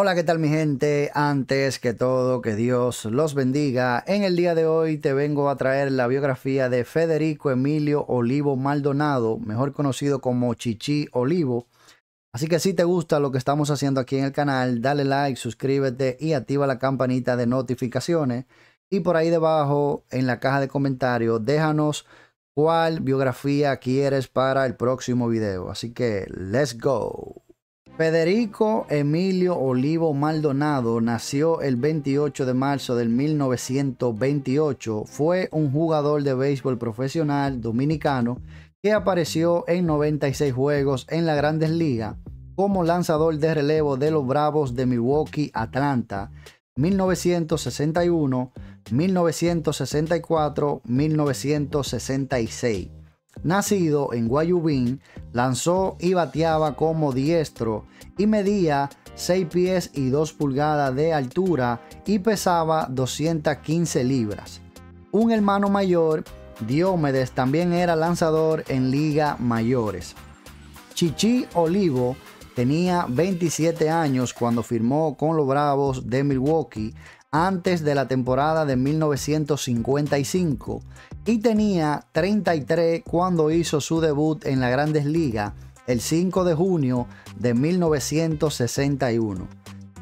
Hola, ¿qué tal mi gente? Antes que todo, que Dios los bendiga. En el día de hoy te vengo a traer la biografía de Federico Emilio Olivo Maldonado, mejor conocido como Chichi Olivo. Así que si te gusta lo que estamos haciendo aquí en el canal, dale like, suscríbete y activa la campanita de notificaciones. Y por ahí debajo, en la caja de comentarios, déjanos cuál biografía quieres para el próximo video. Así que, let's go. Federico Emilio Olivo Maldonado nació el 28 de marzo del 1928. Fue un jugador de béisbol profesional dominicano que apareció en 96 juegos en la Grandes Ligas como lanzador de relevo de los Bravos de Milwaukee, Atlanta, 1961, 1964, 1966. Nacido en Guayubín, lanzó y bateaba como diestro y medía 6 pies y 2 pulgadas de altura y pesaba 215 libras. Un hermano mayor, Diomedes, también era lanzador en liga mayores. Chichi Olivo tenía 27 años cuando firmó con los Bravos de Milwaukee antes de la temporada de 1955 y tenía 33 cuando hizo su debut en la Grandes Ligas el 5 de junio de 1961.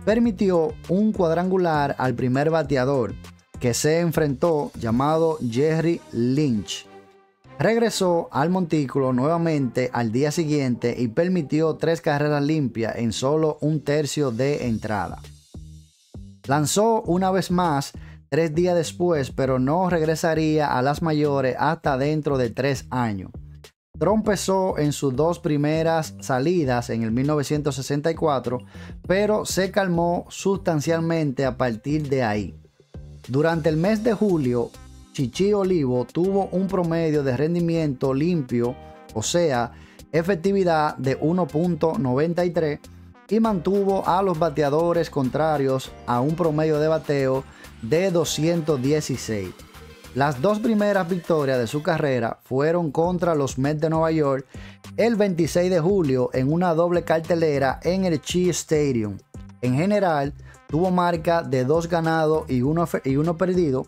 Permitió un cuadrangular al primer bateador que se enfrentó llamado Jerry Lynch. Regresó al montículo nuevamente al día siguiente y permitió tres carreras limpias en solo un tercio de entrada. Lanzó una vez más tres días después, pero no regresaría a las mayores hasta dentro de tres años. Trompezó en sus dos primeras salidas en el 1964, pero se calmó sustancialmente a partir de ahí. Durante el mes de julio, Chichi Olivo tuvo un promedio de rendimiento limpio, o sea, efectividad de 1.93 y mantuvo a los bateadores contrarios a un promedio de bateo de 216. Las dos primeras victorias de su carrera fueron contra los Mets de Nueva York el 26 de julio en una doble cartelera en el Chi Stadium. En general, tuvo marca de dos ganados y uno, y uno perdido,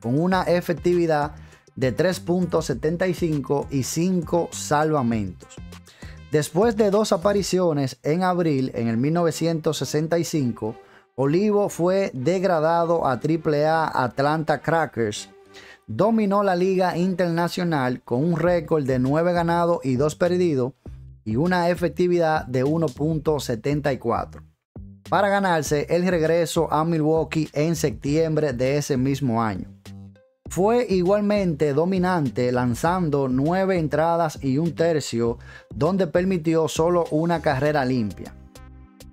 con una efectividad de 3.75 y 5 salvamentos. Después de dos apariciones en abril en el 1965, Olivo fue degradado a AAA Atlanta Crackers. Dominó la liga internacional con un récord de 9 ganados y 2 perdidos y una efectividad de 1.74 para ganarse el regreso a Milwaukee en septiembre de ese mismo año. Fue igualmente dominante lanzando nueve entradas y un tercio donde permitió solo una carrera limpia.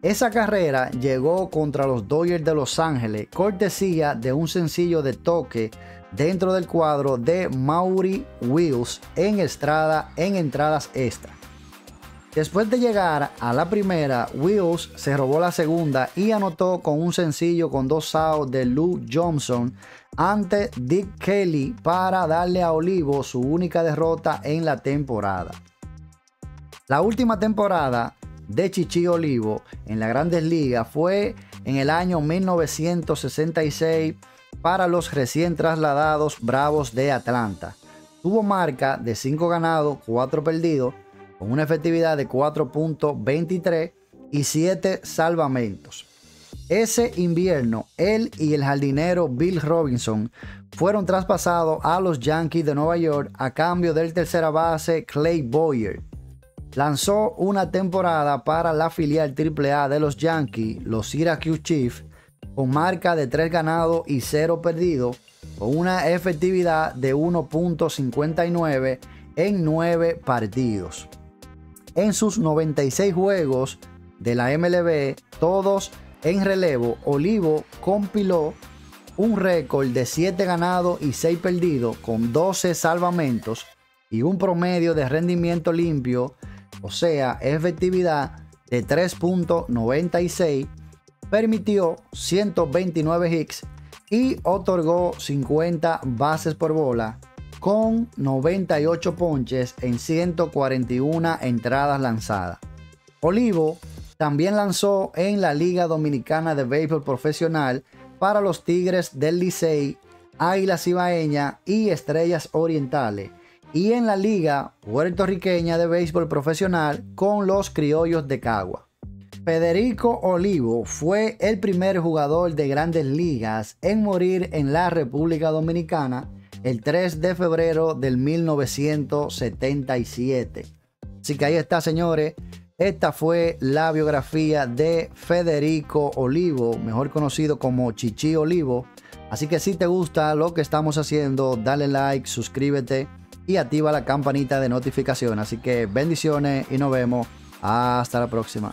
Esa carrera llegó contra los Dodgers de Los Ángeles, cortesía de un sencillo de toque dentro del cuadro de Maury Wills en estrada en entradas extra. Después de llegar a la primera, Wills se robó la segunda y anotó con un sencillo con dos outs de Lou Johnson ante Dick Kelly para darle a Olivo su única derrota en la temporada. La última temporada de Chichi Olivo en las grandes ligas fue en el año 1966 para los recién trasladados Bravos de Atlanta. Tuvo marca de 5 ganados, 4 perdidos con una efectividad de 4.23 y 7 salvamentos. Ese invierno, él y el jardinero Bill Robinson fueron traspasados a los Yankees de Nueva York a cambio del tercera base Clay Boyer. Lanzó una temporada para la filial AAA de los Yankees, los Syracuse Chiefs, con marca de 3 ganados y 0 perdidos, con una efectividad de 1.59 en 9 partidos en sus 96 juegos de la MLB, todos en relevo, Olivo compiló un récord de 7 ganados y 6 perdidos con 12 salvamentos y un promedio de rendimiento limpio, o sea, efectividad de 3.96, permitió 129 hits y otorgó 50 bases por bola con 98 ponches en 141 entradas lanzadas. Olivo También lanzó en la Liga Dominicana de Béisbol Profesional para los Tigres del Licey, Águilas Ibaeña y Estrellas Orientales. Y en la Liga Puertorriqueña de Béisbol Profesional con los Criollos de Cagua. Federico Olivo fue el primer jugador de grandes ligas en morir en la República Dominicana el 3 de febrero del 1977. Así que ahí está, señores. Esta fue la biografía de Federico Olivo, mejor conocido como Chichi Olivo. Así que si te gusta lo que estamos haciendo, dale like, suscríbete y activa la campanita de notificación. Así que bendiciones y nos vemos. Hasta la próxima.